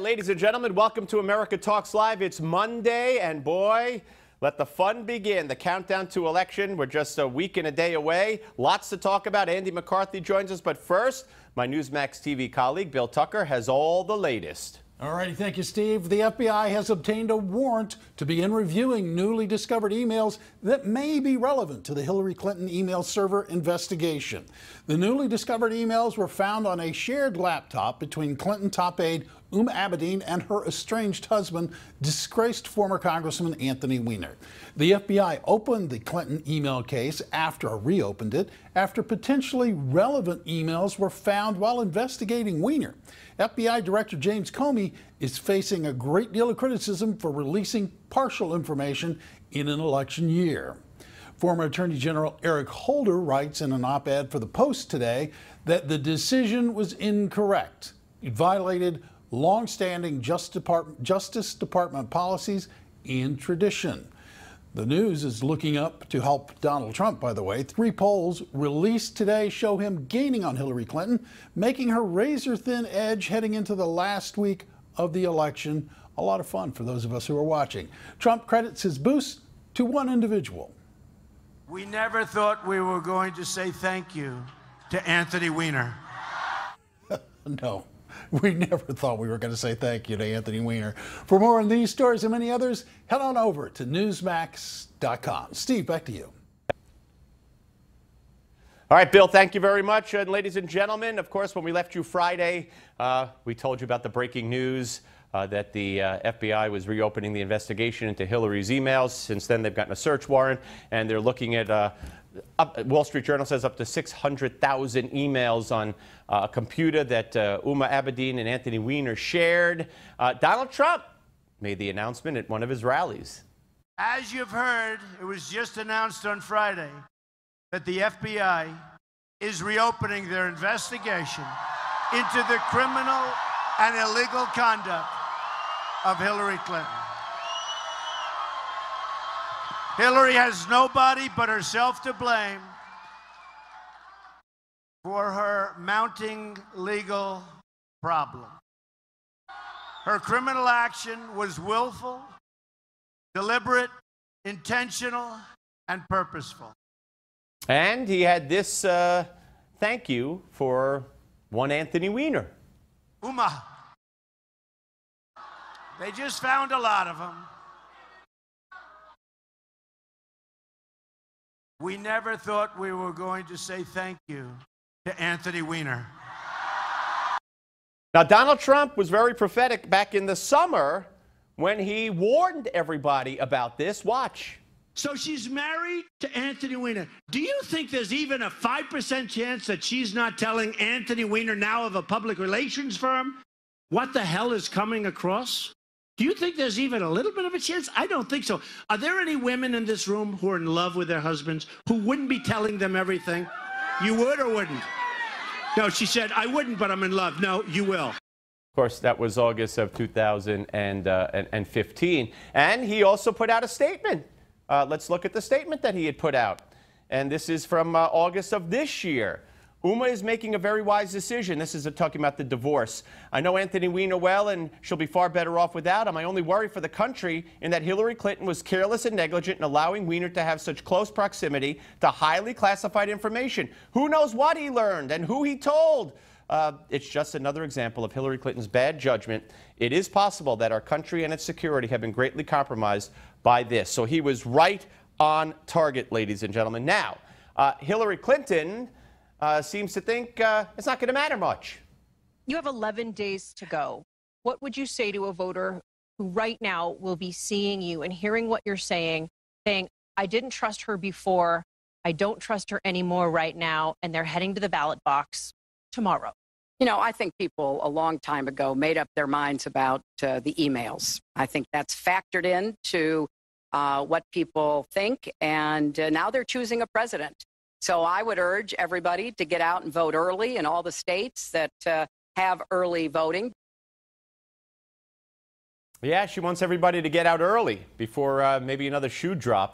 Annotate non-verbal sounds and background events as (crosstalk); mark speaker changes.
Speaker 1: ladies and gentlemen, welcome to America Talks Live. It's Monday, and boy, let the fun begin. The countdown to election. We're just a week and a day away. Lots to talk about. Andy McCarthy joins us, but first, my Newsmax TV colleague Bill Tucker has all the latest.
Speaker 2: All righty, thank you, Steve. The FBI has obtained a warrant to begin reviewing newly discovered emails that may be relevant to the Hillary Clinton email server investigation. The newly discovered emails were found on a shared laptop between Clinton top aide Huma Abedin and her estranged husband, disgraced former Congressman Anthony Weiner. The FBI opened the Clinton email case after reopened it after potentially relevant emails were found while investigating Weiner. FBI Director James Comey is facing a great deal of criticism for releasing partial information in an election year. Former Attorney General Eric Holder writes in an op ed for the Post today that the decision was incorrect. It violated long-standing Justice Department policies and tradition. The news is looking up to help Donald Trump, by the way. Three polls released today show him gaining on Hillary Clinton, making her razor thin edge heading into the last week of the election. A lot of fun for those of us who are watching. Trump credits his boost to one individual.
Speaker 3: We never thought we were going to say thank you to Anthony Weiner. (laughs)
Speaker 2: no. (laughs) We never thought we were going to say thank you to Anthony Weiner. For more on these stories and many others, head on over to Newsmax.com. Steve, back to you.
Speaker 1: All right, Bill, thank you very much. And ladies and gentlemen, of course, when we left you Friday, uh, we told you about the breaking news uh, that the uh, FBI was reopening the investigation into Hillary's emails. Since then, they've gotten a search warrant, and they're looking at uh, up, Wall Street Journal says up to 600,000 emails on uh, a computer that uh, Huma Abedin and Anthony Weiner shared. Uh, Donald Trump made the announcement at one of his rallies.
Speaker 3: As you've heard, it was just announced on Friday that the FBI is reopening their investigation into the criminal and illegal conduct of Hillary Clinton. Hillary has nobody but herself to blame for her mounting legal problem. Her criminal action was willful, deliberate, intentional, and purposeful.
Speaker 1: And he had this uh, thank you for one Anthony Weiner.
Speaker 3: Huma. They just found a lot of them. We never thought we were going to say thank you to Anthony Weiner.
Speaker 1: Now, Donald Trump was very prophetic back in the summer when he warned everybody about this. Watch.
Speaker 3: So she's married to Anthony Weiner. Do you think there's even a 5% chance that she's not telling Anthony Weiner now of a public relations firm what the hell is coming across? Do you think there's even a little bit of a chance? I don't think so. Are there any women in this room who are in love with their husbands who wouldn't be telling them everything? You would or wouldn't? No, she said, I wouldn't, but I'm in love. No, you will. Of
Speaker 1: course, that was August of 2015. And he also put out a statement. Uh, let's look at the statement that he had put out. And this is from uh, August of this year. Huma is making a very wise decision. This is talking about the divorce. I know Anthony Weiner well, and she'll be far better off without him. I only worry for the country in that Hillary Clinton was careless and negligent in allowing Weiner to have such close proximity to highly classified information. Who knows what he learned and who he told? Uh, it's just another example of Hillary Clinton's bad judgment. It is possible that our country and its security have been greatly compromised by this. So he was right on target, ladies and gentlemen. Now, uh, Hillary Clinton uh, seems to think uh, it's not going to matter much.
Speaker 4: You have 11 days to go. What would you say to a voter who right now will be seeing you and hearing what you're saying, saying, I didn't trust her before, I don't trust her anymore right now, and they're heading to the ballot box tomorrow?
Speaker 5: You know, I think people a long time ago made up their minds about uh, the emails. I think that's factored into uh, what people think, and uh, now they're choosing a president. So I would urge everybody to get out and vote early in all the states that uh, have early voting.
Speaker 1: Yeah, she wants everybody to get out early before uh, maybe another shoe drops.